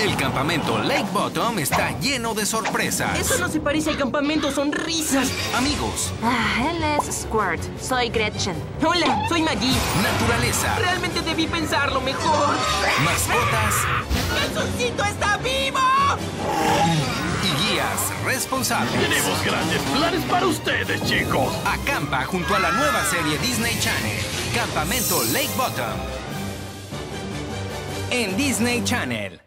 El campamento Lake Bottom está lleno de sorpresas. Eso no se parece al campamento Sonrisas. Amigos, Ah, él es Squirt. Soy Gretchen. Hola, soy Maggie. naturaleza, Realmente debí pensarlo mejor. mascotas ¡Jesucito está vivo! y guías responsables. Tenemos grandes planes para ustedes, chicos. Acampa junto a la nueva serie Disney Channel, Campamento Lake Bottom. En Disney Channel.